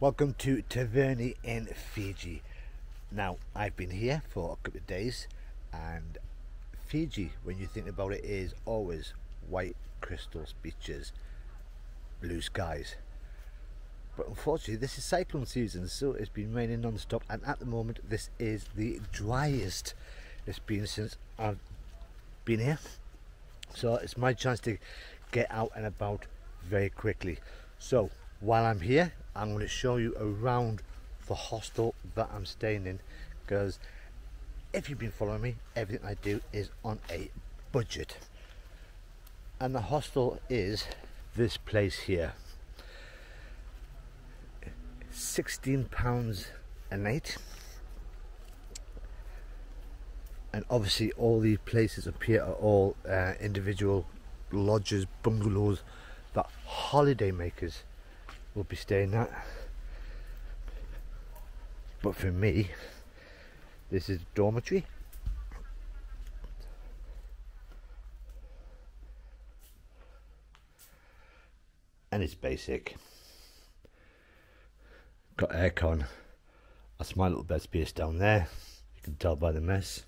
Welcome to Taveuni in Fiji. Now, I've been here for a couple of days, and Fiji, when you think about it, is always white crystals, beaches, blue skies. But unfortunately, this is cyclone season, so it's been raining non-stop, and at the moment, this is the driest it's been since I've been here. So it's my chance to get out and about very quickly. So while I'm here, I'm going to show you around the hostel that I'm staying in because if you've been following me, everything I do is on a budget. And the hostel is this place here. 16 pounds a night and obviously all these places up here are all uh, individual lodges bungalows that holiday makers will be staying that. But for me this is dormitory. And it's basic. Got aircon. That's my little bed space down there. You can tell by the mess.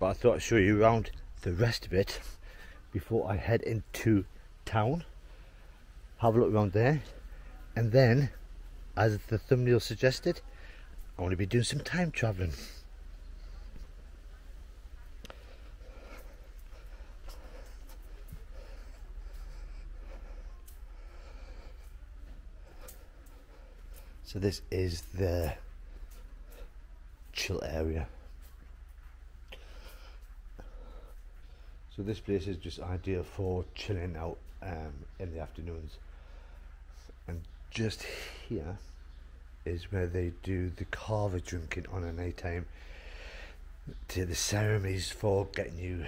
But I thought I'd show you around the rest of it before I head into town. Have a look around there. And then as the thumbnail suggested I want to be doing some time traveling. So this is the chill area So this place is just ideal for chilling out um, in the afternoons. And just here is where they do the kava drinking on a night time. To the ceremonies for getting you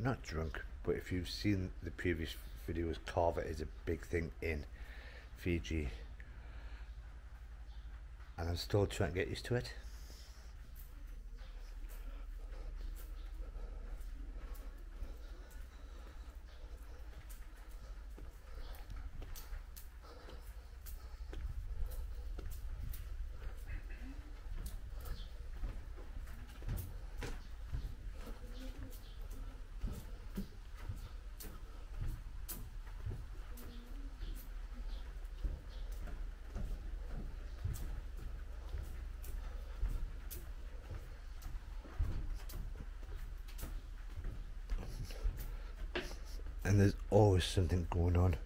not drunk, but if you've seen the previous videos, kava is a big thing in Fiji. And I'm still trying to get used to it. And there's always something going on.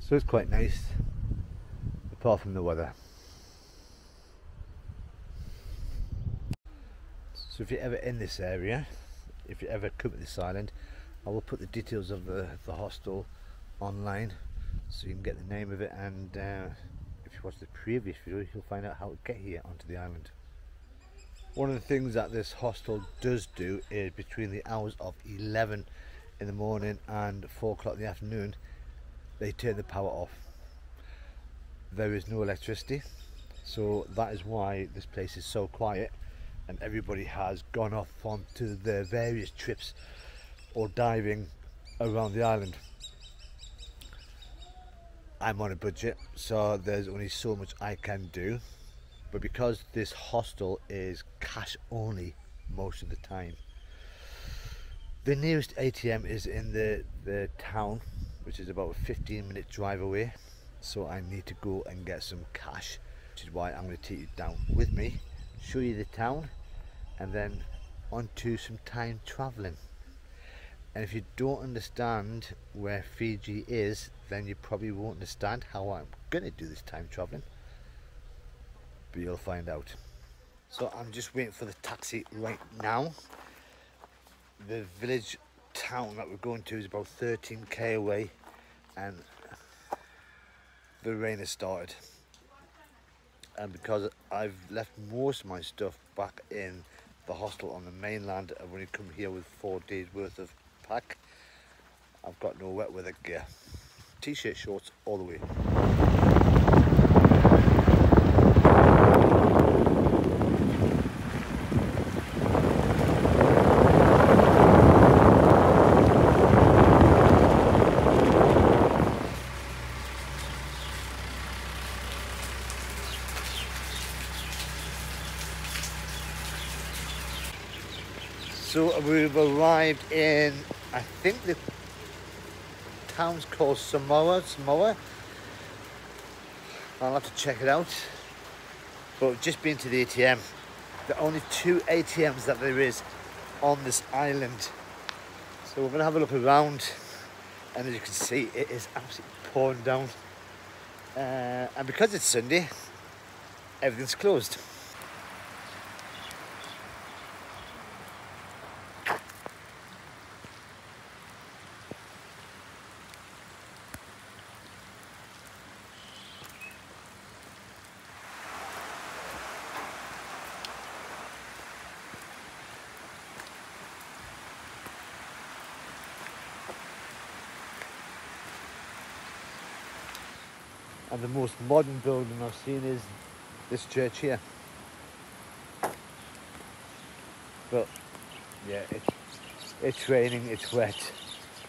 So it's quite nice, apart from the weather. So if you're ever in this area, if you ever come to this island, I will put the details of the, the hostel online so you can get the name of it and uh, if you watch the previous video you'll find out how to get here onto the island. One of the things that this hostel does do is between the hours of 11 in the morning and 4 o'clock in the afternoon they turn the power off. There is no electricity so that is why this place is so quiet and everybody has gone off onto their various trips or diving around the island. I'm on a budget, so there's only so much I can do. But because this hostel is cash only most of the time, the nearest ATM is in the, the town, which is about a 15 minute drive away. So I need to go and get some cash, which is why I'm going to take you down with me show you the town and then onto some time traveling. And if you don't understand where Fiji is then you probably won't understand how I'm gonna do this time traveling. But you'll find out. So I'm just waiting for the taxi right now. The village town that we're going to is about 13k away and the rain has started. And because I've left most of my stuff back in the hostel on the mainland and when you come here with four days worth of pack I've got no wet weather gear. T-shirt shorts all the way So we've arrived in, I think the town's called Samoa, Samoa. I'll have to check it out. But just been to the ATM. The only two ATMs that there is on this island. So we're gonna have a look around and as you can see, it is absolutely pouring down. Uh, and because it's Sunday, everything's closed. And the most modern building I've seen is this church here. But yeah, it's it's raining, it's wet,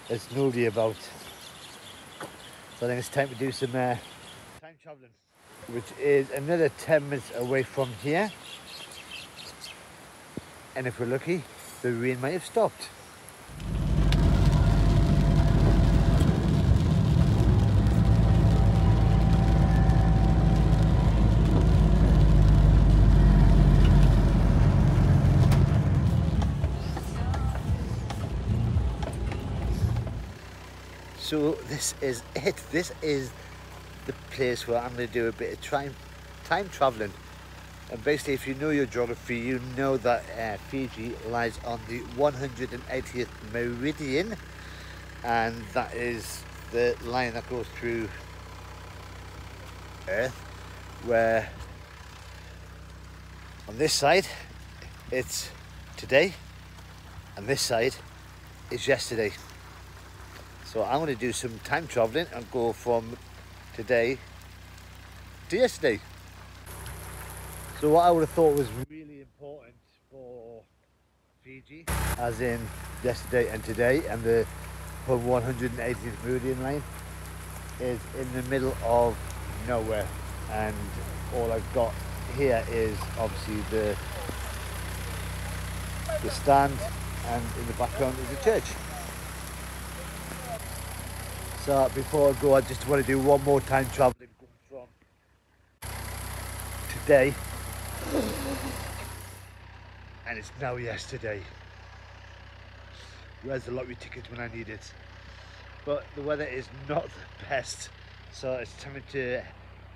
there's nobody about. So I think it's time to do some uh, time travelling, which is another 10 minutes away from here. And if we're lucky, the rain might have stopped. So this is it. This is the place where I'm going to do a bit of time, time traveling. And basically, if you know your geography, you know that uh, Fiji lies on the 180th meridian, and that is the line that goes through Earth, where on this side it's today, and this side is yesterday. So I'm going to do some time traveling and go from today to yesterday. So what I would have thought was really important for Fiji, as in yesterday and today, and the 180th meridian line, is in the middle of nowhere. And all I've got here is obviously the the stand, and in the background is the church. So before I go, I just want to do one more time travelling from today. And it's now yesterday. Where's the lottery ticket when I need it? But the weather is not the best. So it's time to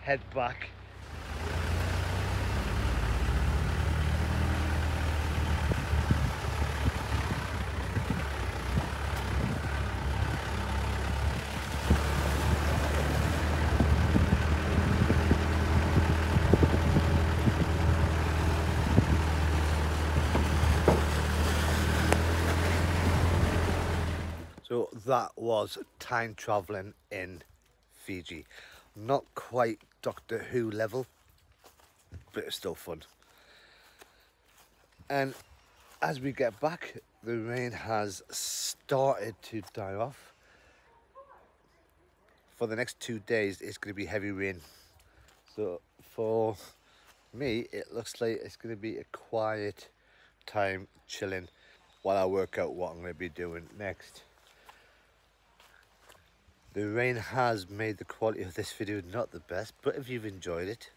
head back So that was time traveling in Fiji. Not quite Doctor Who level, but it's still fun. And as we get back, the rain has started to die off. For the next two days, it's going to be heavy rain. So for me, it looks like it's going to be a quiet time chilling while I work out what I'm going to be doing next. The rain has made the quality of this video not the best, but if you've enjoyed it,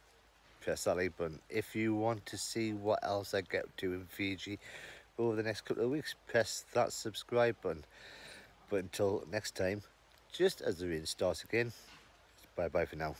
press that like button. If you want to see what else I get to in Fiji over the next couple of weeks, press that subscribe button. But until next time, just as the rain starts again, bye bye for now.